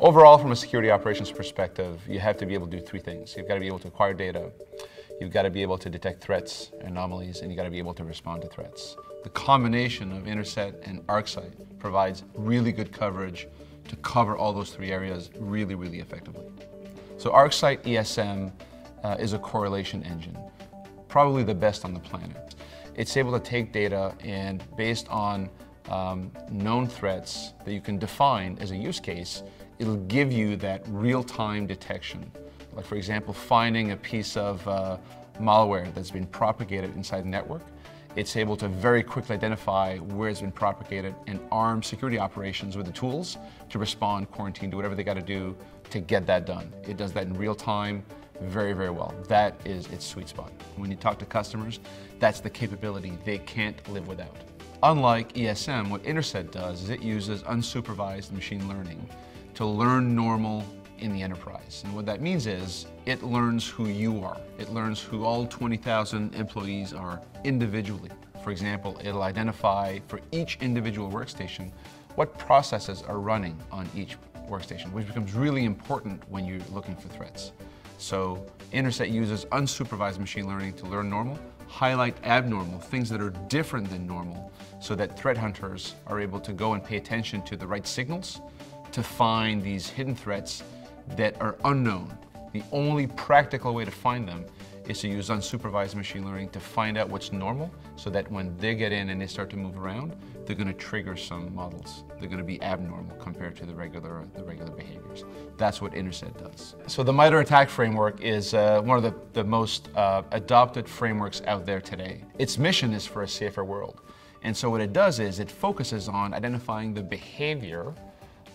Overall, from a security operations perspective, you have to be able to do three things. You've got to be able to acquire data, you've got to be able to detect threats, anomalies, and you've got to be able to respond to threats. The combination of Interset and ArcSight provides really good coverage to cover all those three areas really, really effectively. So ArcSight ESM uh, is a correlation engine, probably the best on the planet. It's able to take data and based on um, known threats that you can define as a use case, it'll give you that real-time detection. Like for example, finding a piece of uh, malware that's been propagated inside the network, it's able to very quickly identify where it's been propagated and arm security operations with the tools to respond, quarantine, do whatever they got to do to get that done. It does that in real time very, very well. That is its sweet spot. When you talk to customers, that's the capability they can't live without. Unlike ESM, what Interset does is it uses unsupervised machine learning to learn normal in the enterprise. And what that means is it learns who you are. It learns who all 20,000 employees are individually. For example, it'll identify for each individual workstation what processes are running on each workstation, which becomes really important when you're looking for threats. So Interset uses unsupervised machine learning to learn normal, highlight abnormal, things that are different than normal, so that threat hunters are able to go and pay attention to the right signals to find these hidden threats that are unknown. The only practical way to find them is to use unsupervised machine learning to find out what's normal so that when they get in and they start to move around, they're going to trigger some models. They're going to be abnormal compared to the regular, the regular behaviors. That's what Interset does. So the MITRE ATT&CK framework is uh, one of the, the most uh, adopted frameworks out there today. Its mission is for a safer world. And so what it does is it focuses on identifying the behavior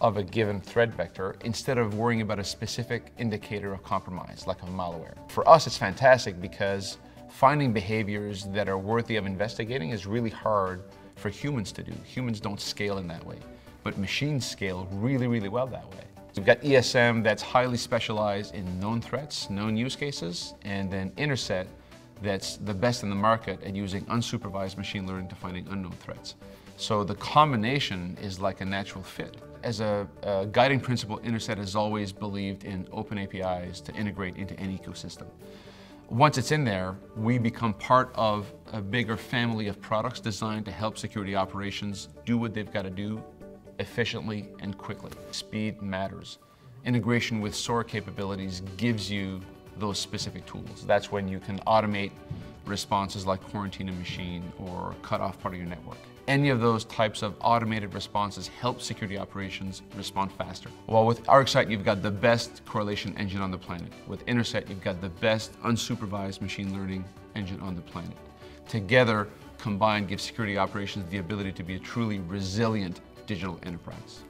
of a given threat vector instead of worrying about a specific indicator of compromise, like a malware. For us, it's fantastic because finding behaviors that are worthy of investigating is really hard for humans to do. Humans don't scale in that way, but machines scale really, really well that way. We've got ESM that's highly specialized in known threats, known use cases, and then Interset that's the best in the market at using unsupervised machine learning to finding unknown threats. So the combination is like a natural fit. As a, a, guiding principle, Interset has always believed in open APIs to integrate into any ecosystem. Once it's in there, we become part of a bigger family of products designed to help security operations do what they've got to do efficiently and quickly. Speed matters. Integration with SOAR capabilities gives you those specific tools. That's when you can automate responses like quarantine a machine or cut off part of your network. Any of those types of automated responses help security operations respond faster. Well, with ArcSight, you've got the best correlation engine on the planet. With Interset, you've got the best unsupervised machine learning engine on the planet. Together, combined, give security operations the ability to be a truly resilient digital enterprise.